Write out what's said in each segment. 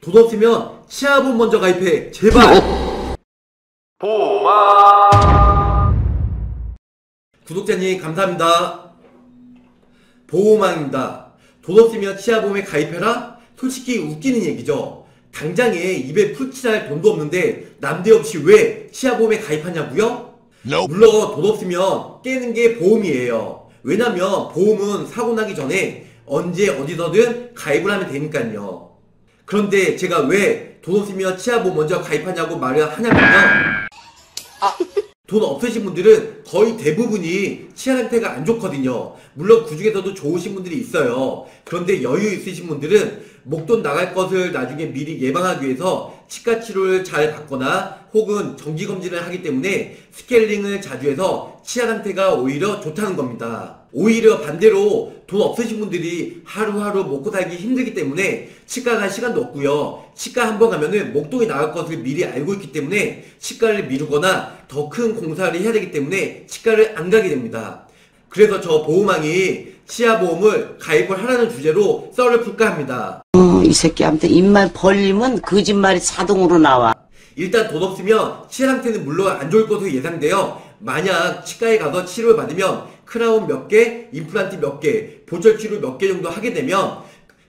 돈 없으면 치아보험 먼저 가입해 제발 보마 구독자님 감사합니다 보호망입니다 돈 없으면 치아보험에 가입해라? 솔직히 웃기는 얘기죠 당장에 입에 풀칠할 돈도 없는데 남대없이 왜 치아보험에 가입하냐고요? 물론 돈 없으면 깨는 게 보험이에요. 왜냐면 보험은 사고 나기 전에 언제 어디서든 가입을 하면 되니까요. 그런데 제가 왜 돈 없으면 치아보험 먼저 가입하냐고 말을 하냐면요. 돈 없으신 분들은 거의 대부분이 치아 상태가 안 좋거든요. 물론 그 중에서도 좋으신 분들이 있어요. 그런데 여유 있으신 분들은 목돈 나갈 것을 나중에 미리 예방하기 위해서 치과 치료를 잘 받거나 혹은 정기 검진을 하기 때문에 스케일링을 자주 해서 치아 상태가 오히려 좋다는 겁니다. 오히려 반대로 돈 없으신 분들이 하루하루 먹고 살기 힘들기 때문에 치과 갈 시간도 없고요. 치과 한 번 가면은 목돈이 나갈 것을 미리 알고 있기 때문에 치과를 미루거나 더 큰 공사를 해야 되기 때문에 치과를 안 가게 됩니다. 그래서 저 보호망이 치아보험을 가입을 하라는 주제로 썰을 풀까 합니다. 어, 이 새끼한테 입만 벌리면 거짓말이 자동으로 나와. 일단 돈 없으면 치아 상태는 물론 안 좋을 것으로 예상돼요. 만약 치과에 가서 치료를 받으면 크라운 몇 개, 임플란트 몇 개, 보철 치료 몇 개 정도 하게 되면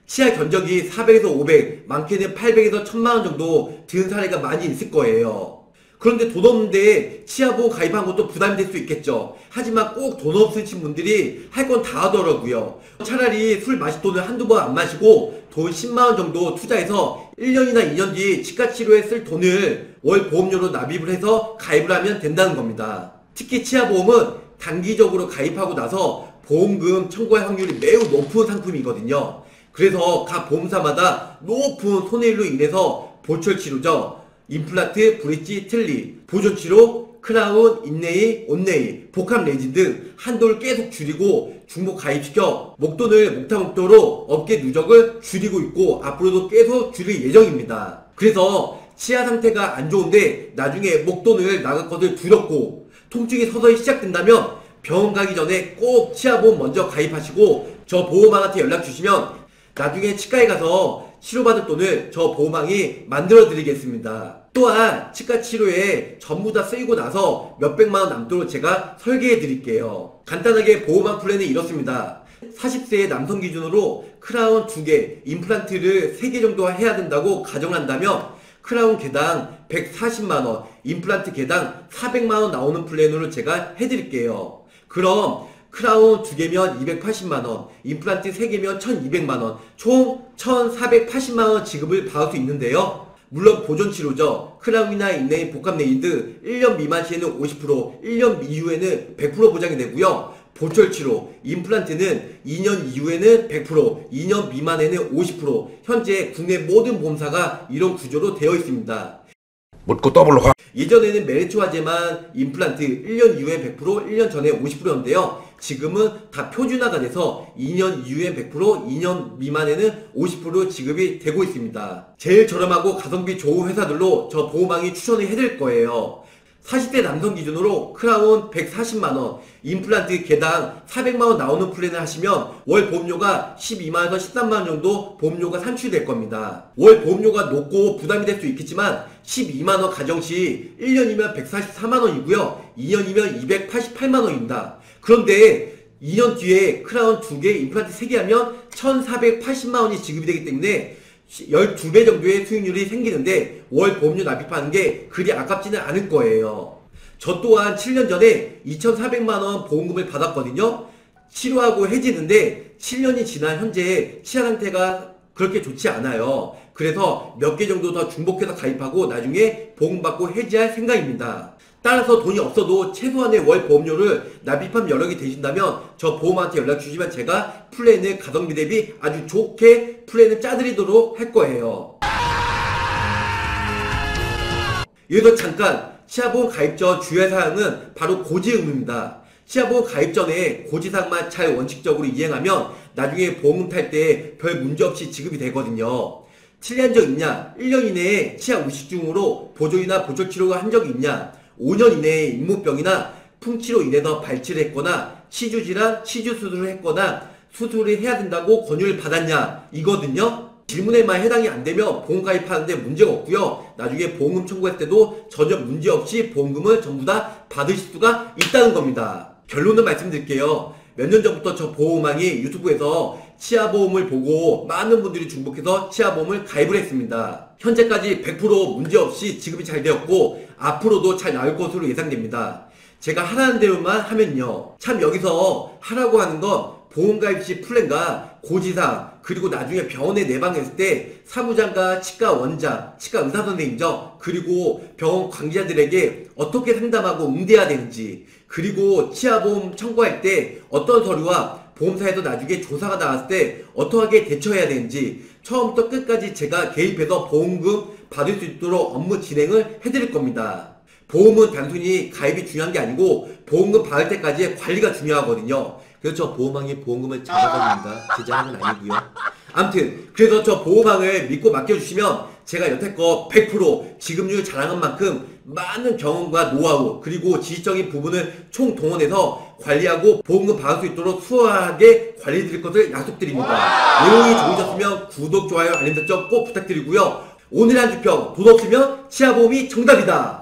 치아 견적이 400에서 500, 많게는 800에서 1000만 원 정도 드는 사례가 많이 있을 거예요. 그런데 돈 없는데 치아보험 가입한 것도 부담이 될 수 있겠죠. 하지만 꼭 돈 없으신 분들이 할 건 다 하더라고요. 차라리 술 마실 돈을 한두 번 안 마시고 돈 10만원 정도 투자해서 1년이나 2년 뒤 치과 치료에 쓸 돈을 월 보험료로 납입을 해서 가입을 하면 된다는 겁니다. 특히 치아보험은 단기적으로 가입하고 나서 보험금 청구할 확률이 매우 높은 상품이거든요. 그래서 각 보험사마다 높은 손해율로 인해서 보철 치료죠. 임플란트, 브릿지, 틀니, 보존치료, 크라운, 인네이, 온네이, 복합 레진 등 한도를 계속 줄이고 중복 가입시켜 목돈을 목타 목도로 업계 누적을 줄이고 있고 앞으로도 계속 줄일 예정입니다. 그래서 치아 상태가 안 좋은데 나중에 목돈을 나갈 것을 두렵고 통증이 서서히 시작된다면 병원 가기 전에 꼭 치아보험 먼저 가입하시고 저 보호망한테 연락 주시면 나중에 치과에 가서 치료받을 돈을 저 보호망이 만들어 드리겠습니다. 또한 치과 치료에 전부 다 쓰이고 나서 몇백만 원 남도록 제가 설계해 드릴게요. 간단하게 보호망 플랜은 이렇습니다. 40세 남성 기준으로 크라운 2개, 임플란트를 3개 정도 해야 된다고 가정한다면 크라운 개당 140만원, 임플란트 개당 400만원 나오는 플랜으로 제가 해드릴게요. 그럼 크라운 2개면 280만원, 임플란트 3개면 1200만원, 총 1480만원 지급을 받을 수 있는데요. 물론 보존 치료죠. 크라운이나 인레이 복합 레진은 1년 미만 시에는 50%, 1년 이후에는 100% 보장이 되고요. 보철 치료, 임플란트는 2년 이후에는 100%, 2년 미만에는 50%. 현재 국내 모든 보험사가 이런 구조로 되어 있습니다. 묻고 더블로 가 예전에는 메리츠화재만 임플란트 1년 이후에 100%, 1년 전에 50%였는데요. 지금은 다 표준화가 돼서 2년 이후에 100%, 2년 미만에는 50% 지급이 되고 있습니다. 제일 저렴하고 가성비 좋은 회사들로 저 보호망이 추천을 해드릴 거예요. 40대 남성 기준으로 크라운 140만원, 임플란트 개당 400만원 나오는 플랜을 하시면 월 보험료가 12만원에서 13만원 정도 보험료가 산출될 겁니다. 월 보험료가 높고 부담이 될 수 있겠지만 12만원 가정시 1년이면 144만원이고요. 2년이면 288만원입니다. 그런데 2년 뒤에 크라운 2개, 임플란트 3개 하면 1480만원이 지급이 되기 때문에 12배 정도의 수익률이 생기는데 월 보험료 납입하는 게 그리 아깝지는 않을 거예요. 저 또한 7년 전에 2,400만원 보험금을 받았거든요. 치료하고 해지했는데 7년이 지난 현재 치아 상태가 그렇게 좋지 않아요. 그래서 몇 개 정도 더 중복해서 가입하고 나중에 보험받고 해지할 생각입니다. 따라서 돈이 없어도 최소한의 월 보험료를 납입할 여력이 되신다면 저 보호망한테 연락 주시면 제가 플랜을 가성비 대비 아주 좋게 플랜을 짜드리도록 할 거예요. 여기서 잠깐 치아보험 가입 전 주의할 사항은 바로 고지 의무입니다. 치아보험 가입 전에 고지사항만 잘 원칙적으로 이행하면 나중에 보험금 탈때 별 문제 없이 지급이 되거든요. 7년 적 있냐? 1년 이내에 치아 우식증으로 보조이나 보조치료가 한 적이 있냐? 5년 이내에 잇몸병이나 풍치로 인해서 발치를 했거나 치주질환, 치주 수술을 했거나 수술을 해야 된다고 권유를 받았냐? 이거든요. 질문에만 해당이 안 되면 보험 가입하는데 문제가 없고요. 나중에 보험금 청구할 때도 전혀 문제 없이 보험금을 전부 다 받으실 수가 있다는 겁니다. 결론을 말씀드릴게요. 몇 년 전부터 저 보험왕이 유튜브에서 치아보험을 보고 많은 분들이 중복해서 치아보험을 가입을 했습니다. 현재까지 100% 문제없이 지급이 잘 되었고 앞으로도 잘 나올 것으로 예상됩니다. 제가 하라는 대로만 하면요. 참 여기서 하라고 하는 건 보험가입 시 플랜과 고지사 그리고 나중에 병원에 내방했을 때 사무장과 치과 원장, 치과 의사 선생님죠. 그리고 병원 관계자들에게 어떻게 상담하고 응대해야 되는지 그리고 치아보험 청구할 때 어떤 서류와 보험사에서 나중에 조사가 나왔을 때 어떻게 대처해야 되는지 처음부터 끝까지 제가 개입해서 보험금 받을 수 있도록 업무 진행을 해드릴 겁니다. 보험은 단순히 가입이 중요한 게 아니고 보험금 받을 때까지의 관리가 중요하거든요. 그래서 저 보험왕이 보험금을 잡아갑니다. 제 자랑은 아니고요. 아무튼 그래서 저 보험왕을 믿고 맡겨주시면 제가 여태껏 100% 지급률 자랑한 만큼 많은 경험과 노하우 그리고 지식적인 부분을 총동원해서 관리하고 보험금 받을 수 있도록 수월하게 관리 드릴 것을 약속드립니다. 내용이 좋으셨으면 구독, 좋아요, 알림 설정 꼭 부탁드리고요. 오늘 한 주평 돈 없으면 치아보험이 정답이다.